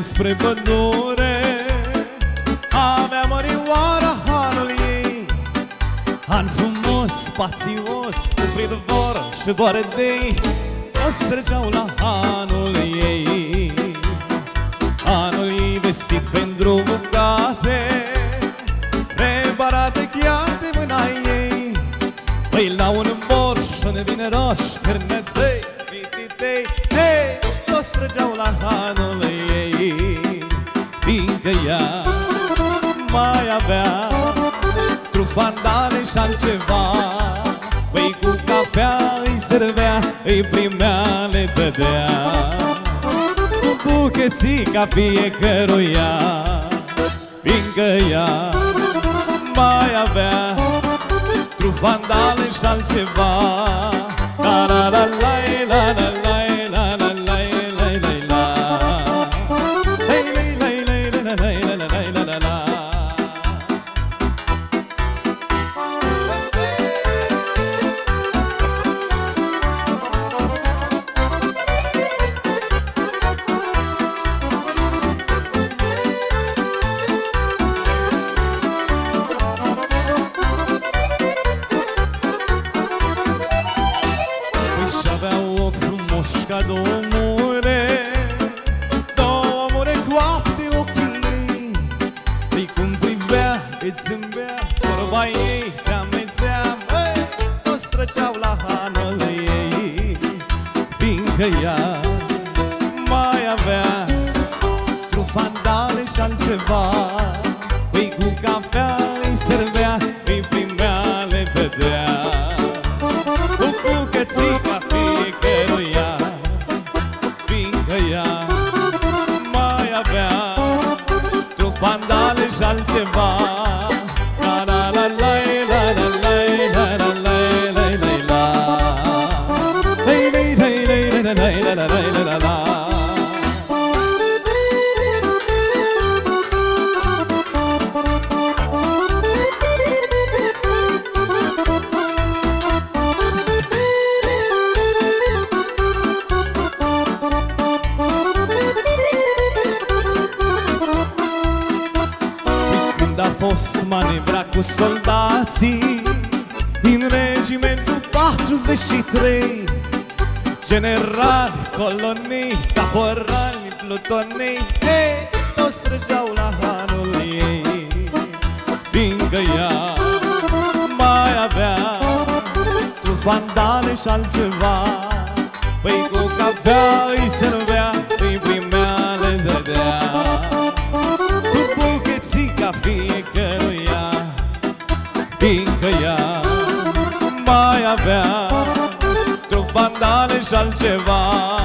spre pădure. Avea mărioara hanul ei. Han frumos, spațios, cu pridvor și bordei O străgeau la hanul ei. Hanul ei vestit pentru bucate Rebarate chiar de mâna ei. Păi la un borș, un vin roș, hârneței, vititei Hei, o străgeau la hanul ei Fiindcă ea mai avea Trufandale și altceva Păi cu cafea îi servea Îi primea, le dădea. Cu bucățica fiecăruia Fiindcă ea mai avea Trufandale și altceva La la la la la la Păi și-avea ochi frumoși ca două mure Două mure coapte ochii ei Păi cum privea, îți zâmbea. Vorba ei te amețea Măi, o străceau la hanul ei. Fiindcă ea mai avea Trufandale și altceva Trufandale și altceva a fost manevra cu soldații În regimentul 43 Generali, colonii, caporali, plutonii Ei, toți străgeau la hanul ei. Fiindcă ea mai avea Trufandale și altceva. Păi cu cafea îi servea Îi primea, le dădea. Cu bucățica fiecăruia avea. Trufandale și altceva